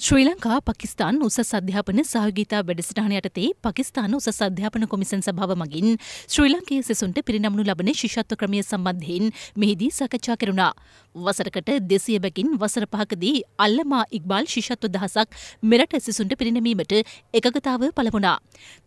ශ්‍රී ලංකා පකිස්ාන් උසස් අධ්‍යාපන සහගීතා වැඩසටහන යටතේ පකිස්ාන උසස් අධ්‍යාපන කොමිසන් සභාව මගින් ශ්‍රී ලංකයේ සෙසුන්ට පිරිනමනු ලබන ශිෂත්ව ක්‍රමය සම්බන්ධයෙන් මෙහිදී සකච්ඡා කෙරුණා. වසරකට දෙසිය බැකින් වසර පහකදී අල්ලමා ඉක්බාල් ශිෂත්ව දහසක් මෙරට සිසුන්ට පිරිනැමීමට එකගතාව පළමුණා.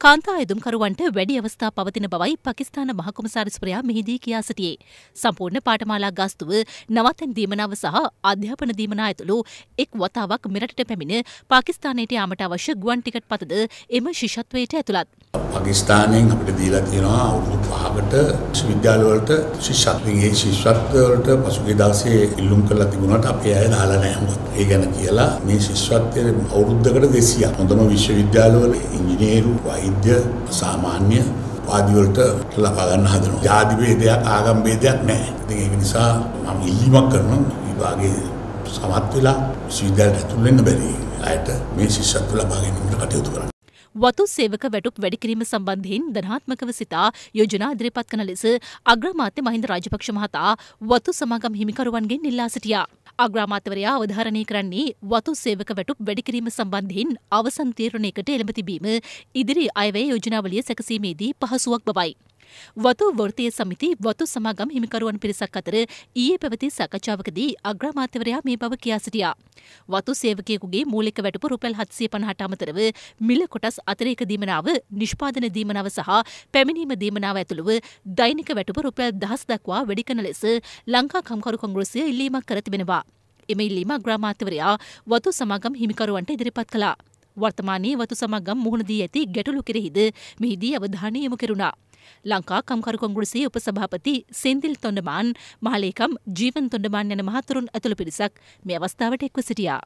කාන්තා අයදුම්කරුවන්ට වැඩි අවස්ථා පවතින බවයි පකිස්ාන මහකොමසාරිස්පරයා මෙහිදී කියා සිටියේ. සම්පූර්ණ පාටමාලා ගාස්තුව නවතැන් දීමනාව සහ අධ්‍යාපන දීමනා ඇතුළු එක් වතාවක් මෙරටට පැමිණ පාකිස්ානයට යාමට අවශ්‍ය ගුවන් ටිකට් පතද එම ශිෂත්වයට ඇතුළත්. පකිස්ානයෙන් අපිට දීලා තියෙනවා අවුරුදු පහකට විශ්වවිද්‍යාලවලට ශිෂ්‍යත්වයේ ශිෂ්‍යත්වවලට පසුගිය දවසේ ඉල්ලුම් කරලා තිබුණාට අපේ අය දාලා නැහැ මොකද. ඒ ගැන කියලා මේ ශිෂ්‍යත්වයේ අවුරුද්දකට 200ක් හොඳම විශ්වවිද්‍යාලවල ඉංජිනේරු වෛද්‍ය සාමාන්‍ය වාදිවලට ලබා ගන්න හදනවා. ජාති ભેදයක් ආගම් ભેදයක් නැහැ. ඉතින් ඒක නිසා මම ඉල්ලීමක් කරනවා විභාගයේ සමත් වෙලා විශ්වවිද්‍යාලයට ඇතුල් වෙන්න බැරි අයට මේ ශිෂ්‍යත්ව ලබා ගැනීමට කටයුතු කරන්න. වතු සේවක වැටුප් වැඩිකිරීම සම්බන්ධයෙන් ධනාත්මකව සිතා යෝජනා ඉදිරිපත් කන ලෙස අග්‍රාමාත්‍ය මහින්ද රාජපක්ෂ මහතා වතු සමාගම් හිමිකරුවන්ගෙන් ඉල්ලා සිටියා. අග්‍රාමාත්‍යවරයා අවධාරණය කරන්නේ වතු සේවක වැටුප් වැඩිකිරීම සම්බන්ධයෙන් අවසන් තීරණයකට එළඹ තිබීම ඉදිරි අයවැය යෝජනාවලිය සැකසීමේදී පහසුවක් බවයි. වතු වෘත්තීය සමිති වතු සමාගම් හිමිකරුවන් පිරිසක් අතර ඊයේ පැවති සාකච්ඡාවකදී අග්‍රාමාත්‍යවරයා මේ බව කියා සිටියා. වතු සේවකයෙකුගේ මූලික වැටුප රුපියල් 750ට අමතරව මිල කොටස් අතරේක දීමනාව, නිෂ්පාදන දීමනාව සහ පැමිණීම දීමනාව ඇතුළුව දෛනික වැටුප රුපියල් 1000 දක්වා වැඩි කරන ලෙස ලංකා කම්කරු කොංග්‍රසය ඉල්ලීමක් කර තිබෙනවා. එම ඉල්ලීම අග්‍රාමාත්‍යවරයා වතු සමාගම් හිමිකරුවන්ට ඉදිරිපත් කළා. වර්තමානයේ වතු සමගම් මුහුණ දී ඇති ගැටලු කෙරෙහිද මෙහිදී අවධානය යොමු කෙරුණා. ලංකා කම්කරු කොංගුලසේ උපසභාපති සෙන්දිල් තොඩමාන් මහලේකම් ජීවන් තොඩමාන් යන මහතුරුන් ඇතුළ පිරිසක් මේ අවස්ථාවට එක්ව සිටියා.